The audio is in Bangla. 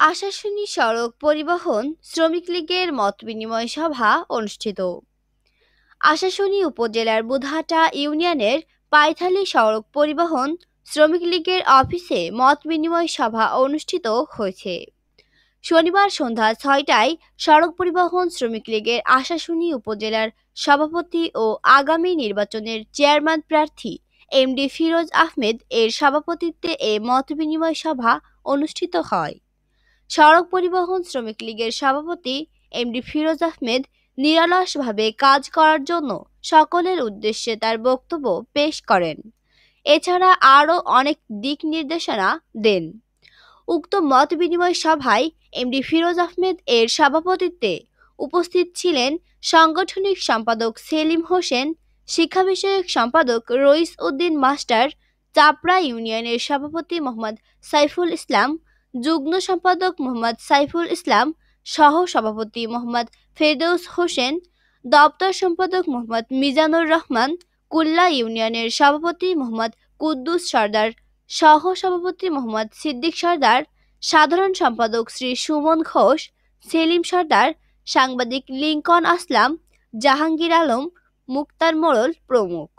আশাশুনি সড়ক পরিবহন শ্রমিক লীগের মতবিনিময় সভা অনুষ্ঠিত। আশাশুনি উপজেলার বুধাটা ইউনিয়নের পাইথালি সড়ক পরিবহন শ্রমিক লীগের অফিসে মত বিনিময় সভা অনুষ্ঠিত হয়েছে। শনিবার সন্ধ্যা ছয়টায় সড়ক পরিবহন শ্রমিক লীগের আশাশুনি উপজেলার সভাপতি ও আগামী নির্বাচনের চেয়ারম্যান প্রার্থী এমডি ফিরোজ আহমেদ এর সভাপতিত্বে এ মতবিনিময় সভা অনুষ্ঠিত হয়। সড়ক পরিবহন শ্রমিক লীগের সভাপতি এমডি ফিরোজ আহমেদ নিরলসভাবে কাজ করার জন্য সকলের উদ্দেশ্যে তার বক্তব্য পেশ করেন। এছাড়া আরও অনেক দিক নির্দেশনা দেন। উক্ত মত বিনিময় সভায় এমডি ফিরোজ আহমেদ এর সভাপতিত্বে উপস্থিত ছিলেন সাংগঠনিক সম্পাদক সেলিম হোসেন, শিক্ষা বিষয়ক সম্পাদক রইস উদ্দিন মাস্টার, চাপড়া ইউনিয়নের সভাপতি মোহাম্মদ সাইফুল ইসলাম, যুগ্ম সম্পাদক মোহাম্মদ সাইফুল ইসলাম সহ সভাপতি মোহাম্মদ ফেরদৌস হোসেন, দপ্তর সম্পাদক মোহাম্মদ মিজানুর রহমান, কুল্লা ইউনিয়নের সভাপতি মোহাম্মদ কুদ্দুস সর্দার সহ সভাপতি মোহাম্মদ সিদ্দিক সর্দার, সাধারণ সম্পাদক শ্রী সুমন ঘোষ, সেলিম সর্দার, সাংবাদিক লিঙ্কন আসলাম, জাহাঙ্গীর আলম, মুক্তার মোড়ল প্রমুখ।